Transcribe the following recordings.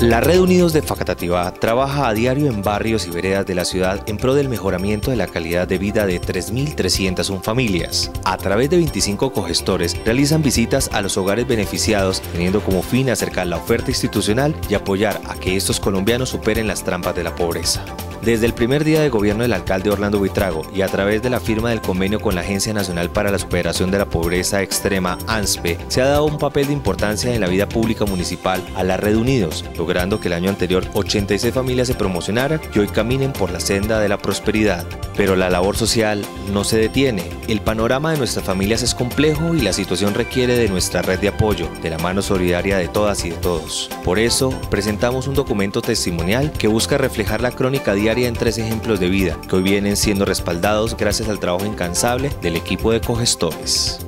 La Red Unidos de Facatativá trabaja a diario en barrios y veredas de la ciudad en pro del mejoramiento de la calidad de vida de 3.301 familias. A través de 25 cogestores realizan visitas a los hogares beneficiados teniendo como fin acercar la oferta institucional y apoyar a que estos colombianos superen las trampas de la pobreza. Desde el primer día de gobierno del alcalde Orlando Buitrago y a través de la firma del convenio con la Agencia Nacional para la Superación de la Pobreza Extrema, ANSPE, se ha dado un papel de importancia en la vida pública municipal a la Red Unidos, logrando que el año anterior 86 familias se promocionaran y hoy caminen por la senda de la prosperidad. Pero la labor social no se detiene. El panorama de nuestras familias es complejo y la situación requiere de nuestra red de apoyo, de la mano solidaria de todas y de todos. Por eso, presentamos un documento testimonial que busca reflejar la crónica diaria en tres ejemplos de vida que hoy vienen siendo respaldados gracias al trabajo incansable del equipo de cogestores.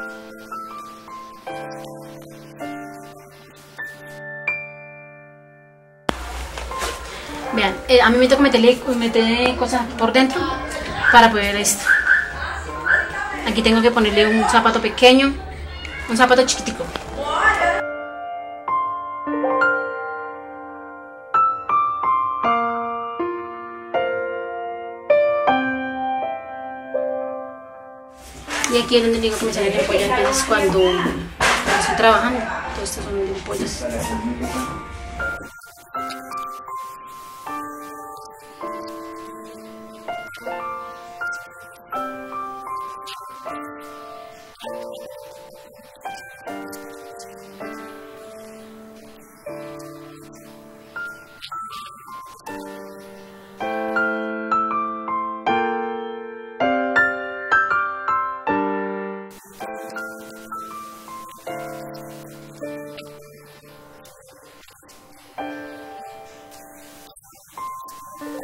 Vean, eh, a mí me toca meterle, meterle cosas por dentro para poder esto. Aquí tengo que ponerle un zapato pequeño, un zapato chiquitico. Y aquí es donde tengo que comenzar a empollar entonces cuando, estoy trabajando. Todos estos son pollos.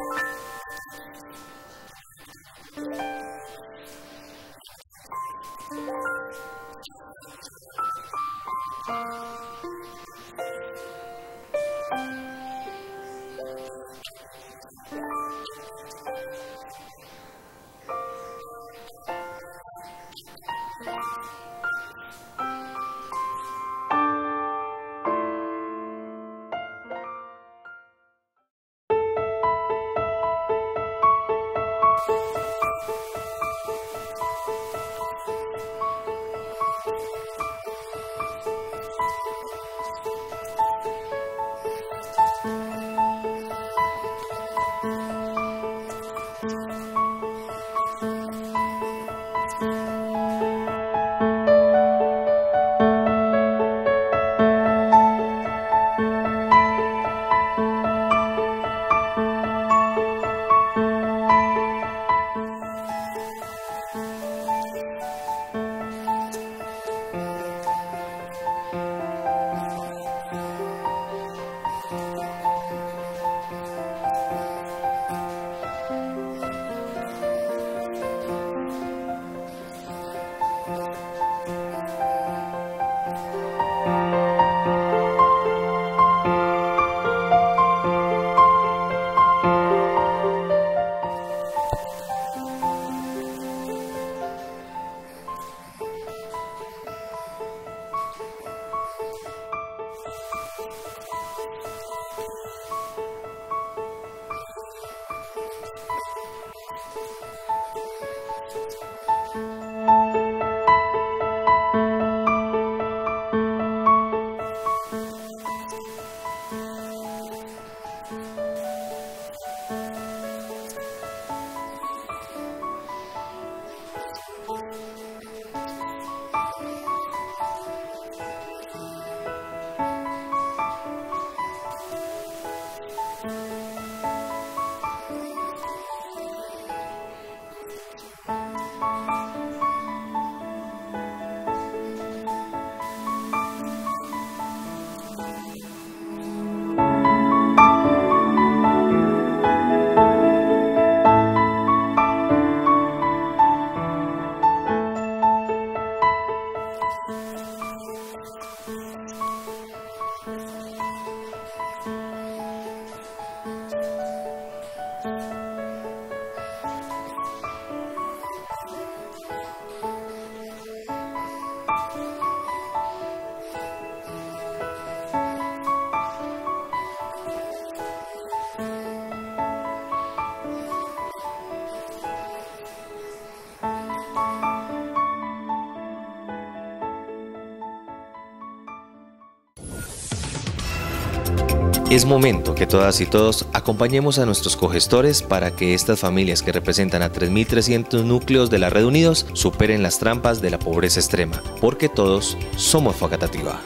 you Es momento que todas y todos acompañemos a nuestros cogestores para que estas familias que representan a 3.300 núcleos de la Red Unidos superen las trampas de la pobreza extrema, porque todos somos Facatativa.